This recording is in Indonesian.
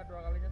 ya dua kalinya